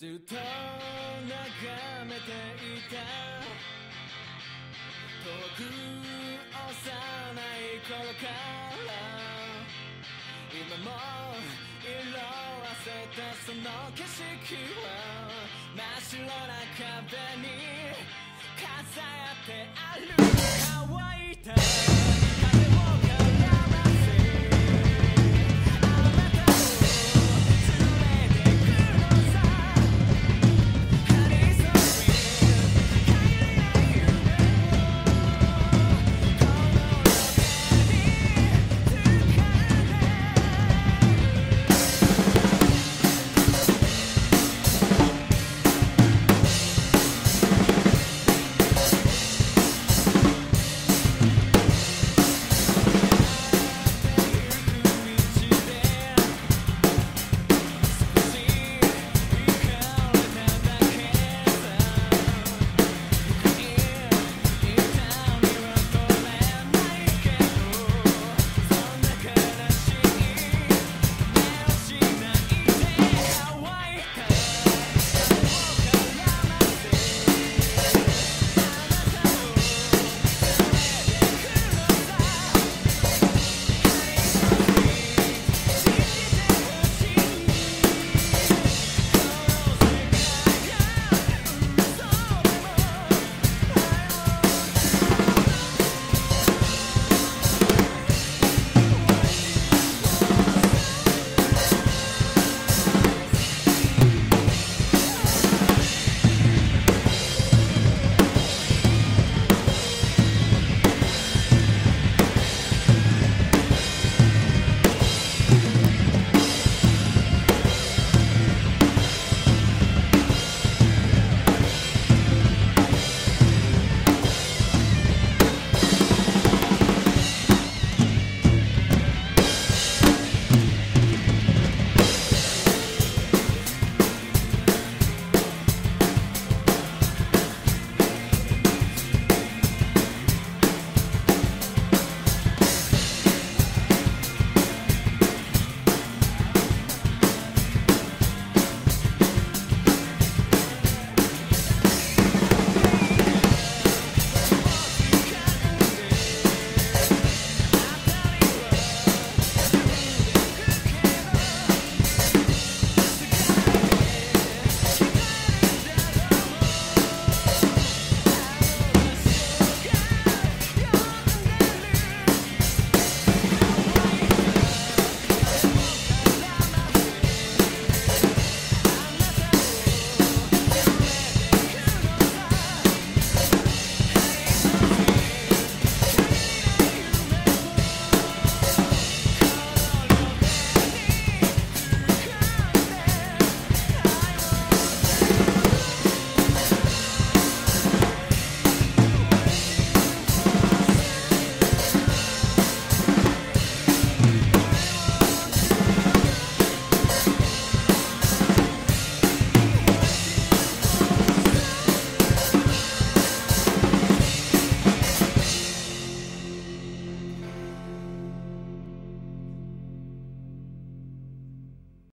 ずっと眺めていた。遠く幼い頃から今も色あせたその景色は真っ白な壁に飾ってある。乾いた